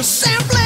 You simply